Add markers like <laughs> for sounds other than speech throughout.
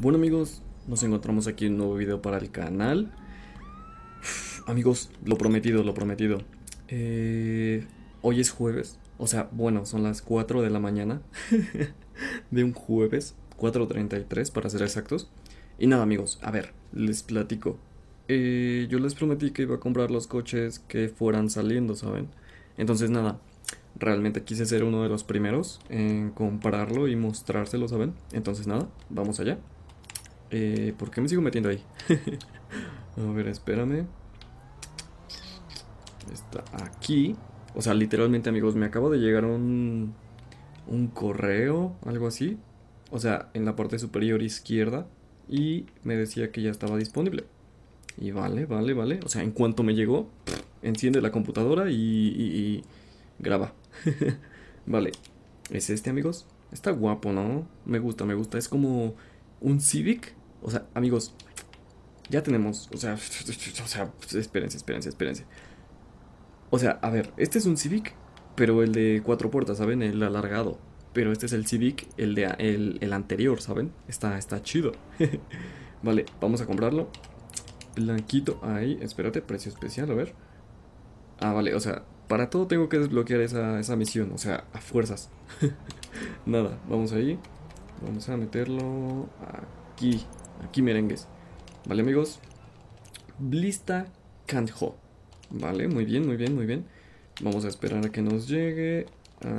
Bueno amigos, nos encontramos aquí en un nuevo video para el canal. Amigos, lo prometido, lo prometido. Eh, hoy es jueves, o sea, bueno, son las 4 de la mañana <laughs> de un jueves, 4.33 para ser exactos. Y nada amigos, a ver, les platico. Eh, yo les prometí que iba a comprar los coches que fueran saliendo, ¿saben? Entonces nada, realmente quise ser uno de los primeros en comprarlo y mostrárselo, ¿saben? Entonces nada, vamos allá. Eh, ¿Por qué me sigo metiendo ahí? <laughs> a ver, espérame. Está aquí. O sea, literalmente, amigos, me acabo de llegar un, un correo, algo así. O sea, en la parte superior izquierda. Y me decía que ya estaba disponible. Y vale, vale, vale. O sea, en cuanto me llegó, enciende la computadora y, y, y graba. <laughs> vale. ¿Es este, amigos? Está guapo, ¿no? Me gusta, me gusta. Es como un Civic. O sea, amigos, ya tenemos. O sea, <laughs> o sea, espérense, espérense, espérense. O sea, a ver, este es un Civic, pero el de cuatro puertas, ¿saben? El alargado. Pero este es el Civic, el de el, el anterior, ¿saben? Está, está chido. <laughs> vale, vamos a comprarlo. Blanquito, ahí, espérate, precio especial, a ver. Ah, vale, o sea, para todo tengo que desbloquear esa, esa misión, o sea, a fuerzas. <laughs> Nada, vamos ahí. Vamos a meterlo aquí, aquí merengues. Vale, amigos. Blista Kanjo. Vale, muy bien, muy bien, muy bien. Vamos a esperar a que nos llegue.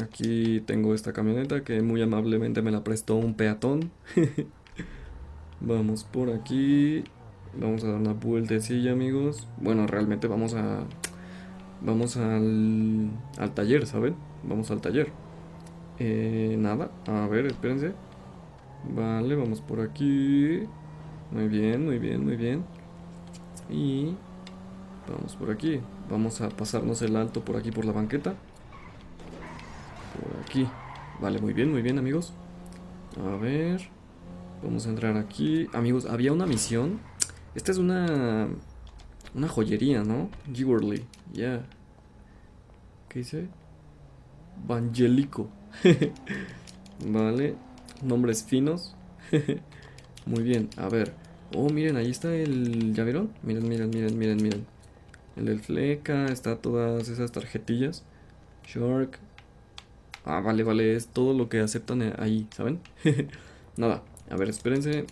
Aquí tengo esta camioneta que muy amablemente me la prestó un peatón. <laughs> vamos por aquí. Vamos a dar una vueltecilla, amigos. Bueno, realmente vamos a... Vamos al, al taller, ¿saben? Vamos al taller. Eh, nada, a ver, espérense. Vale, vamos por aquí. Muy bien, muy bien, muy bien. Y vamos por aquí. Vamos a pasarnos el alto por aquí por la banqueta. Por aquí. Vale, muy bien, muy bien, amigos. A ver. Vamos a entrar aquí. Amigos, había una misión. Esta es una una joyería, ¿no? Giverly, ya. Yeah. ¿Qué dice? Vangelico. <laughs> vale. Nombres finos. <laughs> Muy bien, a ver. Oh, miren, ahí está el. ¿Ya vieron? Miren, miren, miren, miren, miren. El del fleca, está todas esas tarjetillas. Shark. Ah, vale, vale, es todo lo que aceptan ahí, ¿saben? <laughs> Nada, a ver, espérense.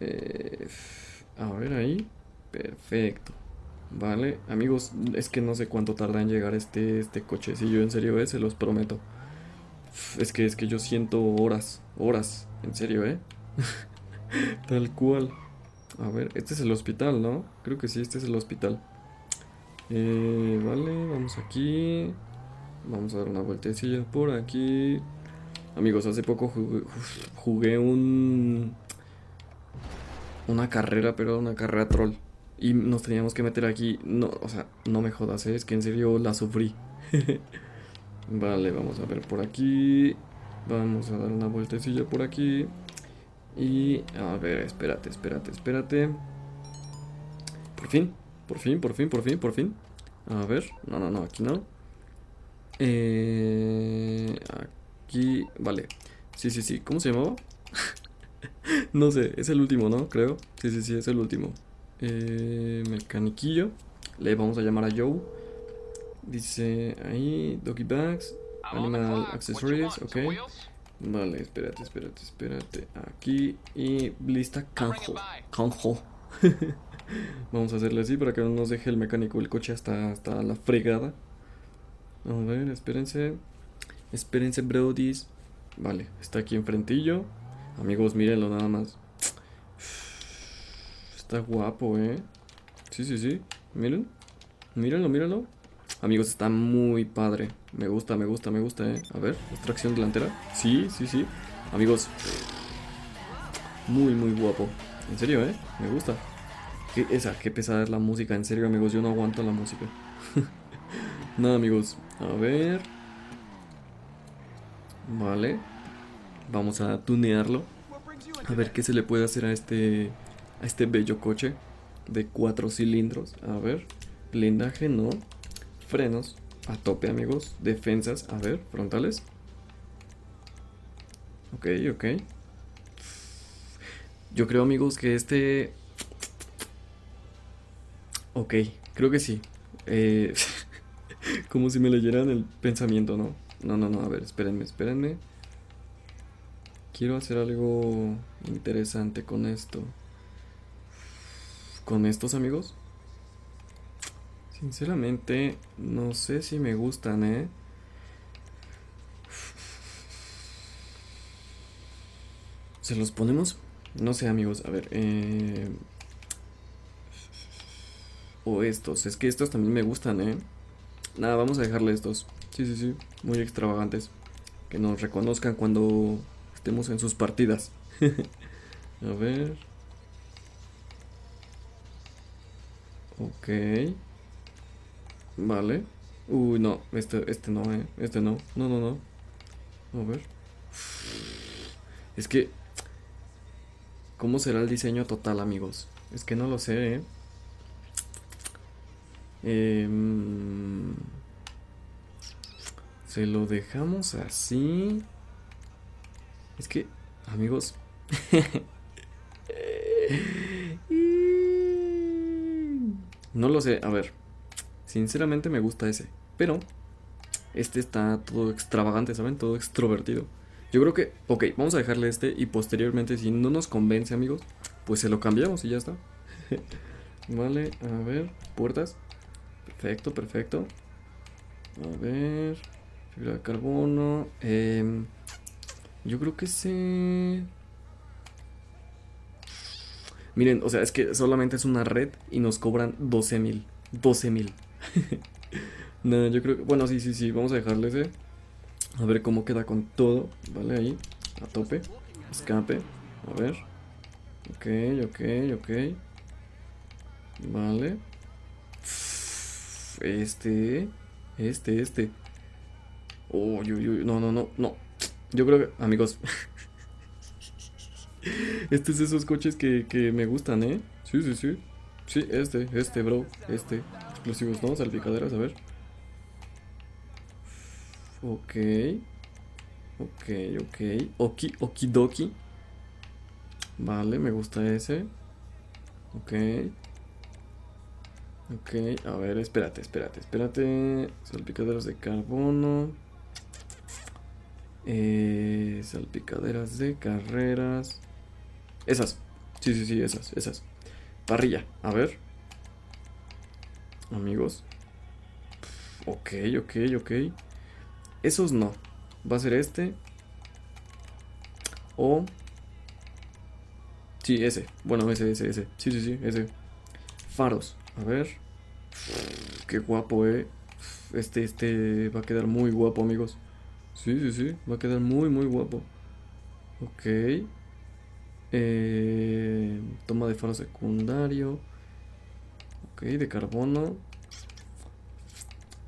Eh, a ver, ahí. Perfecto. Vale, amigos, es que no sé cuánto tarda en llegar este, este cochecillo, en serio, ¿eh? Se los prometo. Es que, es que yo siento horas, horas, en serio, ¿eh? <laughs> Tal cual. A ver, este es el hospital, ¿no? Creo que sí, este es el hospital. Eh, vale, vamos aquí. Vamos a dar una vueltecilla por aquí. Amigos, hace poco jugué, un... Una carrera, pero una carrera troll. Y nos teníamos que meter aquí. No, o sea, no me jodas, ¿eh? es que en serio la sufrí. <laughs> vale, vamos a ver por aquí. Vamos a dar una vueltecilla por aquí. Y a ver, espérate, espérate, espérate. Por fin, por fin, por fin, por fin, por fin. A ver, no, no, no, aquí no. Eh, aquí, vale. Sí, sí, sí, ¿cómo se llamaba? <laughs> no sé, es el último, ¿no? Creo. Sí, sí, sí, es el último. Eh, mecaniquillo. Le vamos a llamar a Joe. Dice ahí, Doggy Bags, Animal Accessories, ok. Vale, espérate, espérate, espérate. Aquí y lista Kanjo. Kanjo. <laughs> vamos a hacerle así para que no nos deje el mecánico el coche hasta, hasta la fregada. A ver, espérense. Espérense, brodies. Vale, está aquí enfrentillo. Amigos, mírenlo nada más. Está guapo, ¿eh? Sí, sí, sí. Miren. Mírenlo, mírenlo. Amigos, está muy padre. Me gusta, me gusta, me gusta, ¿eh? A ver, extracción delantera. Sí, sí, sí. Amigos. Muy, muy guapo. En serio, ¿eh? Me gusta. ¿Qué, esa, qué pesada es la música. En serio, amigos, yo no aguanto la música. <laughs> Nada, amigos. A ver. Vale. Vamos a tunearlo. A ver qué se le puede hacer a este a este bello coche de cuatro cilindros. A ver, blindaje no, frenos a tope amigos, defensas, a ver, frontales. Ok, ok. Yo creo, amigos, que este... Ok, creo que sí. Eh, <laughs> como si me leyeran el pensamiento, ¿no? No, no, no, a ver, espérenme, espérenme. Quiero hacer algo interesante con esto. Con estos amigos. Sinceramente, no sé si me gustan, ¿eh? ¿Se los ponemos? No sé, amigos. A ver, eh... O estos. Es que estos también me gustan, ¿eh? Nada, vamos a dejarle estos. Sí, sí, sí. Muy extravagantes. Que nos reconozcan cuando estemos en sus partidas. <laughs> a ver. Ok. Vale. Uy, no. Este, este no, ¿eh? Este no. No, no, no. A ver. Es que ¿Cómo será el diseño total, amigos? Es que no lo sé, ¿eh? Em, se lo dejamos así. Es que, amigos. <laughs> no lo sé, a ver. Sinceramente me gusta ese. Pero, este está todo extravagante, ¿saben? Todo extrovertido. Yo creo que, ok, vamos a dejarle este y posteriormente si no nos convence amigos, pues se lo cambiamos y ya está. <laughs> vale, a ver, puertas. Perfecto, perfecto. A ver, fibra de carbono. Em, yo creo que se... Miren, o sea, es que solamente es una red y nos cobran 12 mil. 12 mil. <laughs> no, yo creo que... Bueno, sí, sí, sí, vamos a dejarle ese. A ver cómo queda con todo. Vale, ahí. A tope. Escape. A ver. Ok, ok, ok. Vale. Este. Este, este. Uy, uy, uy. No, no, no, no. Yo creo que, amigos. <laughs> este es de esos coches que, que me gustan, ¿eh? Sí, sí, sí. Sí, este, este, bro. Este. Explosivos, ¿no? Salpicaderas, a ver. Ok. Ok, ok. Oki, okidoki. Vale, me gusta ese. Ok. Ok, a ver, espérate, espérate, espérate. Salpicaderas de carbono. Eh, salpicaderas de carreras. Esas. Sí, sí, sí, esas, esas. Parrilla, a ver. Amigos. Ok, ok, ok. Esos no. Va a ser este. O... Sí, ese. Bueno, ese, ese, ese. Sí, sí, sí, ese. Faros. A ver. Qué guapo, eh. Este, este va a quedar muy guapo, amigos. Sí, sí, sí. Va a quedar muy, muy guapo. Ok. Eh, toma de faro secundario. Ok, de carbono.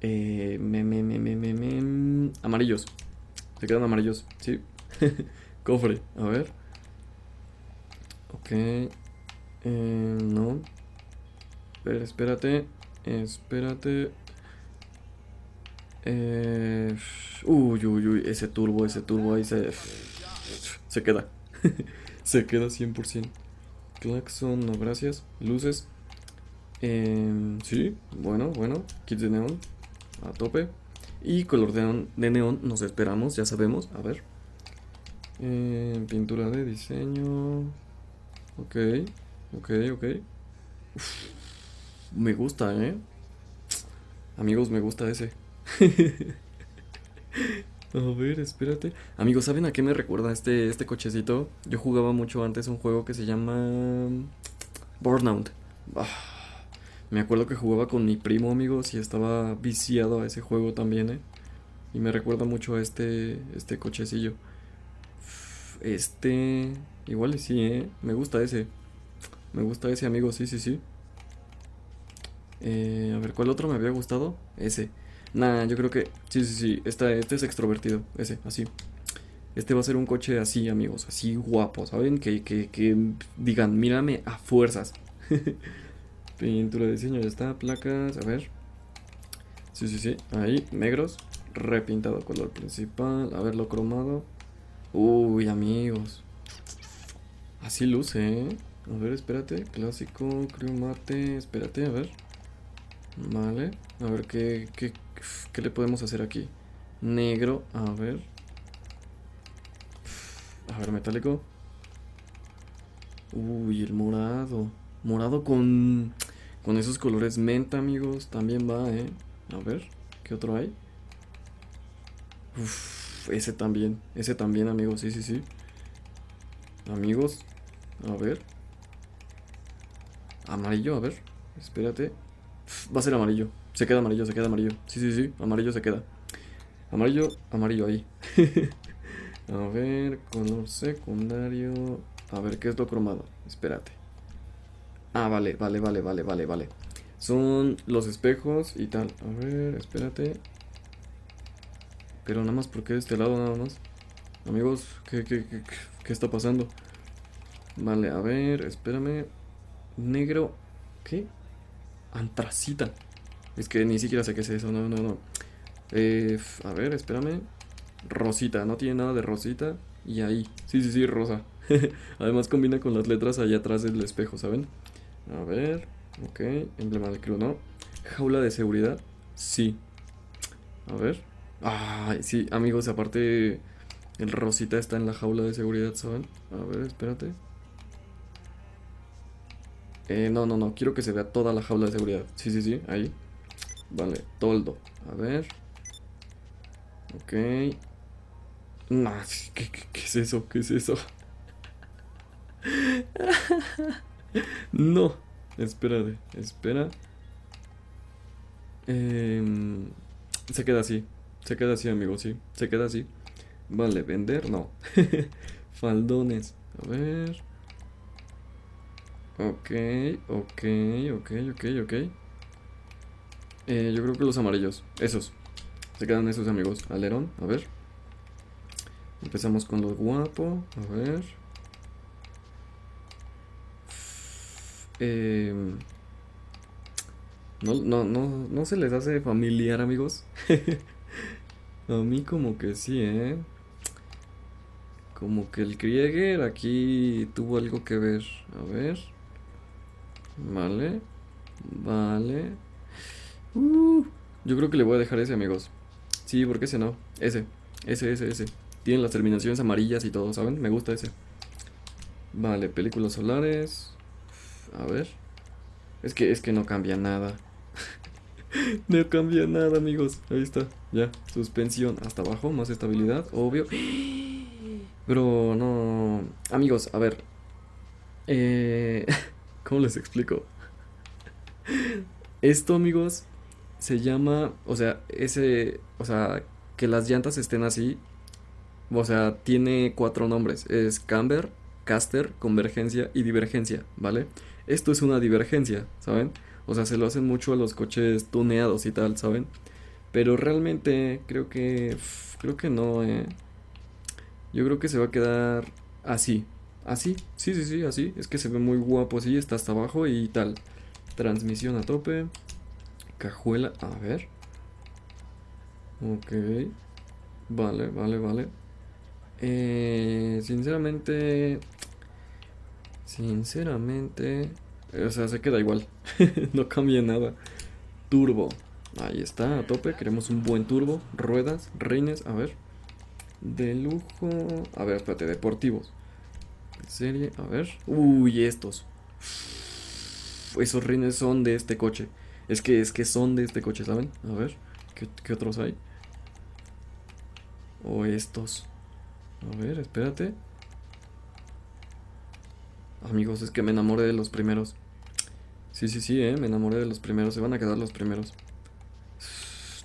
Eh, me, me, me, Amarillos. Se quedan amarillos, sí. <laughs> Cofre, a ver. Ok. Eh, no. Pero espérate. Espérate. Eh, uy, uy, uy. Ese turbo, ese turbo ahí se. Se queda. <laughs> se queda 100%. Claxon, no, gracias. Luces. Eh, sí, bueno, bueno. Kits de neón a tope. Y color de neón, nos esperamos, ya sabemos. A ver. Eh, pintura de diseño. Ok, ok, ok. me gusta, ¿eh? Amigos, me gusta ese. <laughs> a ver, espérate. Amigos, ¿saben a qué me recuerda este, este cochecito? Yo jugaba mucho antes un juego que se llama Burnout. Ah me acuerdo que jugaba con mi primo, amigos, y estaba viciado a ese juego también, ¿eh? Y me recuerda mucho a este, este cochecillo. Este... Igual sí, ¿eh? Me gusta ese. Me gusta ese, amigo, sí, sí, sí. Eh, a ver, ¿cuál otro me había gustado? Ese. Nah, yo creo que... Sí, sí, sí. este es extrovertido. Ese, así. Este va a ser un coche así, amigos. Así guapo, ¿saben? Que, que, que digan, mírame a fuerzas. <laughs> Pintura de diseño, ya está. Placas, a ver. Sí, sí, sí. Ahí, negros. Repintado color principal. A ver, lo cromado. Uy, amigos. Así luce, ¿eh? A ver, espérate. Clásico, creo mate. Espérate, a ver. Vale. A ver, ¿qué, qué, qué le podemos hacer aquí? Negro, a ver. A ver, metálico. Uy, el morado. Morado con, con esos colores menta, amigos. También va, ¿eh? A ver, ¿qué otro hay? Uf, ese también. Ese también, amigos. Sí, sí, sí. Amigos. A ver. Amarillo, a ver. Espérate. Va a ser amarillo. Se queda amarillo, se queda amarillo. Sí, sí, sí. Amarillo se queda. Amarillo, amarillo ahí. <laughs> a ver, color secundario. A ver, ¿qué es lo cromado? Espérate. Ah, vale, vale, vale, vale, vale, vale. Son los espejos y tal. A ver, espérate. Pero nada más porque de este lado nada más. Amigos, ¿qué, qué, qué, qué está pasando? Vale, a ver, espérame. Negro. ¿Qué? Antracita. Es que ni siquiera sé qué es eso. No, no, no. Eh, a ver, espérame. Rosita, no tiene nada de rosita. Y ahí. Sí, sí, sí, rosa. <laughs> Además combina con las letras allá atrás del espejo, ¿saben? A ver. Ok. Emblema del club, ¿no? Jaula de seguridad. Sí. A ver. Ay, sí, amigos, aparte. El rosita está en la jaula de seguridad, ¿saben? A ver, espérate. Eh, no, no, no. Quiero que se vea toda la jaula de seguridad. Sí, sí, sí. Ahí. Vale. Toldo. A ver. Ok. No, ¿qué, qué, es eso? ¿Qué es eso? <laughs> no. Espérate. Espera. Em, se queda así. Se queda así, amigo, sí. Se queda así. Vale, vender, no. <laughs> Faldones. A ver. Ok, ok, ok, ok, ok. Eh, yo creo que los amarillos. Esos. Se quedan esos amigos. Alerón, a ver. Empezamos con los guapos. A ver. Eh, no, no, no, no se les hace familiar, amigos. <laughs> A mí como que sí, ¿eh? Como que el Krieger aquí tuvo algo que ver. A ver. Vale. Vale. Uh, yo creo que le voy a dejar ese, amigos. Sí, porque ese no. Ese. Ese, ese, ese. Tienen las terminaciones amarillas y todo, ¿saben? Me gusta ese. Vale, películas solares. A ver. Es que, es que no cambia nada. <laughs> no cambia nada, amigos. Ahí está. Ya. Suspensión hasta abajo. Más estabilidad. Obvio. <gasps> Pero no. Amigos, a ver. Eh, <laughs> ¿Cómo les explico? <laughs> Esto, amigos, se llama. O sea, ese. O sea, que las llantas estén así. O sea, tiene cuatro nombres. Es camber, caster, convergencia y divergencia, ¿vale? Esto es una divergencia, ¿saben? O sea, se lo hacen mucho a los coches tuneados y tal, ¿saben? Pero realmente creo que... Creo que no, ¿eh? Yo creo que se va a quedar así. Así, sí, sí, sí, así. Es que se ve muy guapo así, está hasta abajo y tal. Transmisión a tope. Cajuela, a ver. Ok. Vale, vale, vale. Eh, sinceramente... Sinceramente... O sea, se queda igual. <laughs> no cambia nada. Turbo. Ahí está, a tope. Queremos un buen turbo. Ruedas, reines, a ver. De lujo. A ver, espérate, deportivos. Serie, a ver. Uy, estos. Esos reines son de este coche. Es que, es que son de este coche, ¿saben? A ver, ¿qué, qué otros hay? O estos. A ver, espérate. Amigos, es que me enamoré de los primeros. Sí, sí, sí, eh, me enamoré de los primeros. Se van a quedar los primeros.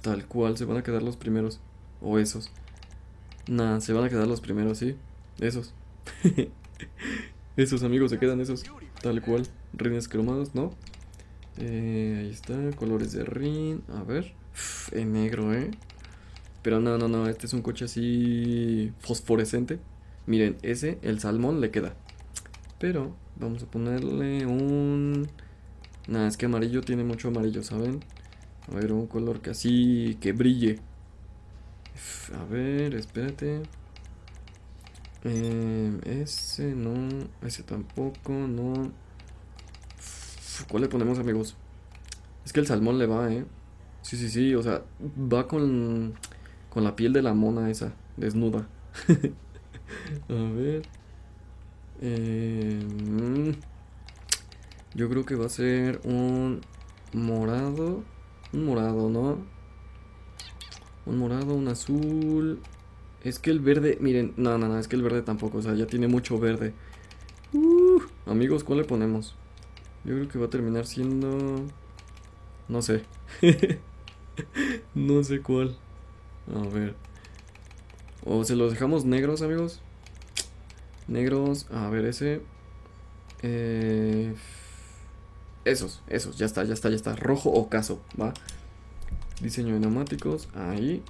Tal cual, se van a quedar los primeros. O esos. Nah, se van a quedar los primeros, sí. Esos. <laughs> esos amigos, se quedan esos. Tal cual. Rines cromados, ¿no? Eh, ahí está, colores de rin. A ver. en negro, ¿eh? Pero no, no, no. Este es un coche así fosforescente. Miren, ese, el salmón, le queda. Pero vamos a ponerle un... Nada, es que amarillo tiene mucho amarillo, ¿saben? A ver, un color que así, que brille. A ver, espérate. Eh, ese no, ese tampoco, no. ¿Cuál le ponemos, amigos? Es que el salmón le va, ¿eh? Sí, sí, sí, o sea, va con, con la piel de la mona esa, desnuda. <laughs> A ver. Eh, mm, yo creo que va a ser un morado. Un morado, ¿no? Un morado, un azul. Es que el verde, miren, no, no, no, es que el verde tampoco, o sea, ya tiene mucho verde. Uh, amigos, ¿cuál le ponemos? Yo creo que va a terminar siendo... No sé. <laughs> no sé cuál. A ver. O se los dejamos negros, amigos. Negros, a ver, ese. Eh, esos, esos, ya está, ya está, ya está. Rojo o caso, va. Diseño de neumáticos, ahí.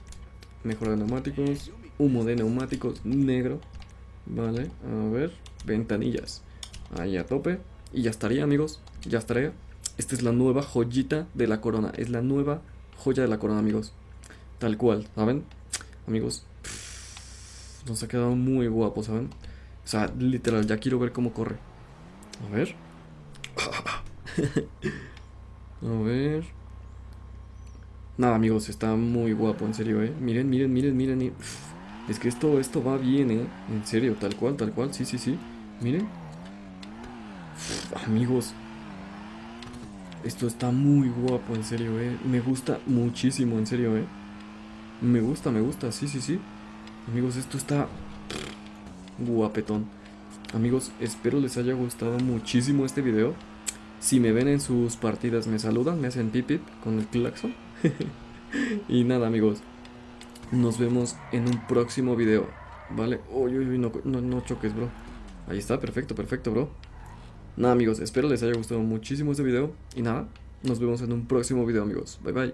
Mejora de neumáticos. Humo de neumáticos, negro. Vale, a ver. Ventanillas. Ahí a tope. Y ya estaría, amigos. Ya estaría. Esta es la nueva joyita de la corona. Es la nueva joya de la corona, amigos. Tal cual, ¿saben? Amigos, <sniffs> nos ha quedado muy guapo, ¿saben? O sea, literal, ya quiero ver cómo corre. A ver. <laughs> A ver. Nada, amigos, está muy guapo, en serio, ¿eh? Miren, miren, miren, miren. Es que esto, esto va bien, ¿eh? En serio, tal cual, tal cual, sí, sí, sí. Miren. amigos. Esto está muy guapo, en serio, ¿eh? Me gusta muchísimo, en serio, ¿eh? Me gusta, me gusta, sí, sí, sí. Amigos, esto está guapetón. Amigos, espero les haya gustado muchísimo este video. Si me ven en sus partidas, me saludan, me hacen pipip con el claxon. <laughs> y nada, amigos. Nos vemos en un próximo video. ¿Vale? Uy, uy, uy, no, no, no choques, bro. Ahí está, perfecto, perfecto, bro. Nada, amigos, espero les haya gustado muchísimo este video. Y nada, nos vemos en un próximo video, amigos. Bye, bye.